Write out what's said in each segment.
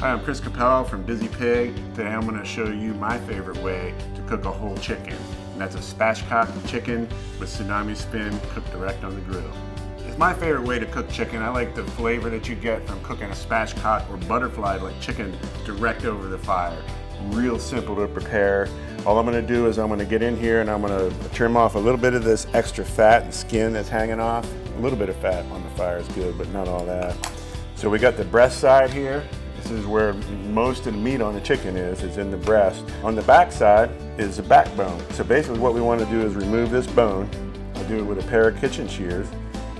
Hi, I'm Chris Capell from Dizzy Pig. Today I'm going to show you my favorite way to cook a whole chicken. And that's a spatchcock chicken with tsunami spin cooked direct on the grill. It's my favorite way to cook chicken. I like the flavor that you get from cooking a spatchcock or butterfly like chicken direct over the fire. Real simple to prepare. All I'm gonna do is I'm gonna get in here and I'm gonna trim off a little bit of this extra fat and skin that's hanging off. A little bit of fat on the fire is good, but not all that. So we got the breast side here. Is where most of the meat on the chicken is, is in the breast. On the back side is the backbone. So basically what we want to do is remove this bone. I do it with a pair of kitchen shears.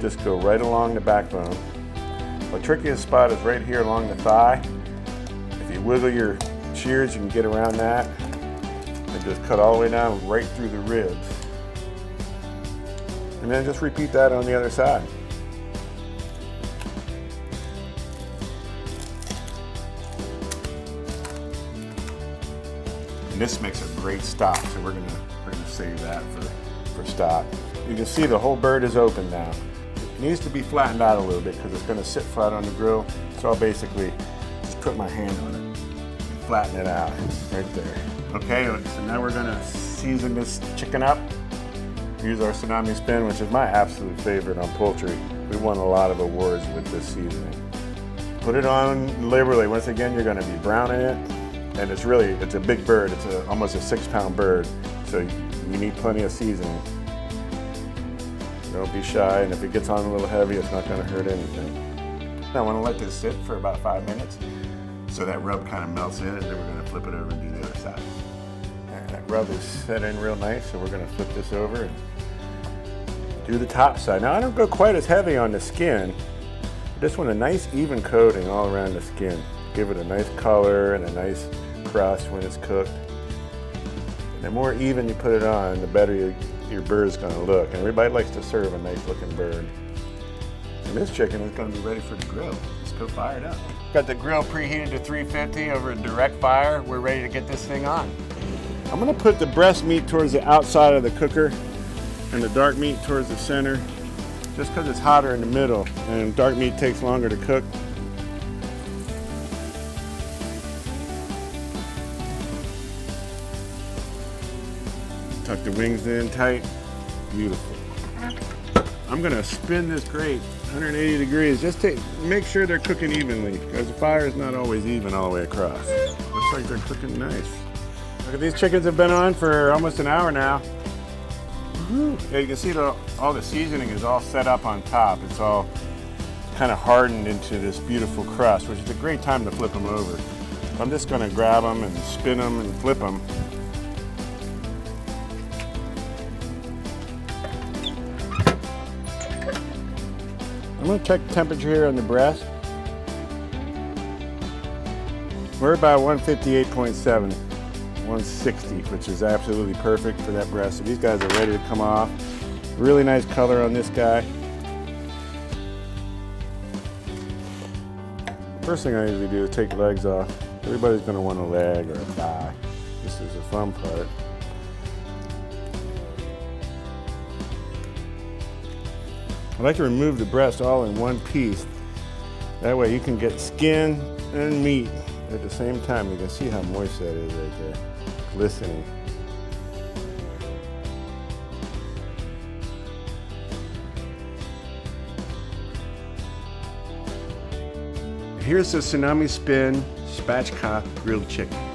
Just go right along the backbone. The trickiest spot is right here along the thigh. If you wiggle your shears, you can get around that. And just cut all the way down right through the ribs. And then just repeat that on the other side. This makes a great stock, so we're gonna we're gonna save that for, for stock. You can see the whole bird is open now. It needs to be flattened out a little bit because it's gonna sit flat on the grill. So I'll basically just put my hand on it and flatten it out right there. Okay, so now we're gonna season this chicken up. Use our tsunami spin, which is my absolute favorite on poultry. We won a lot of awards with this seasoning. Put it on liberally. Once again, you're gonna be browning it and it's really it's a big bird. It's a, almost a six pound bird. So you need plenty of seasoning. Don't be shy and if it gets on a little heavy it's not going to hurt anything. I want to let this sit for about five minutes so that rub kind of melts in and then we're going to flip it over and do the other side. And that rub is set in real nice so we're going to flip this over and do the top side. Now I don't go quite as heavy on the skin. I just want a nice even coating all around the skin give it a nice color and a nice crust when it's cooked. And the more even you put it on, the better you, your bird is going to look. And everybody likes to serve a nice looking bird. And this chicken is going to be ready for the grill. Let's go fire it up. Got the grill preheated to 350 over a direct fire. We're ready to get this thing on. I'm going to put the breast meat towards the outside of the cooker and the dark meat towards the center just because it's hotter in the middle and dark meat takes longer to cook. Tuck the wings in tight. Beautiful. I'm gonna spin this grate 180 degrees. Just to make sure they're cooking evenly because the fire is not always even all the way across. Looks like they're cooking nice. Look at these chickens have been on for almost an hour now. Yeah, you can see the, all the seasoning is all set up on top. It's all kind of hardened into this beautiful crust, which is a great time to flip them over. I'm just gonna grab them and spin them and flip them I'm going to check the temperature here on the breast. We're about 158.7, 160, which is absolutely perfect for that breast. So these guys are ready to come off. Really nice color on this guy. First thing I usually do is take legs off. Everybody's going to want a leg or a thigh. This is the fun part. I like to remove the breast all in one piece. That way you can get skin and meat at the same time. You can see how moist that is right there, glistening. Here's the Tsunami Spin Spatchcock Grilled Chicken.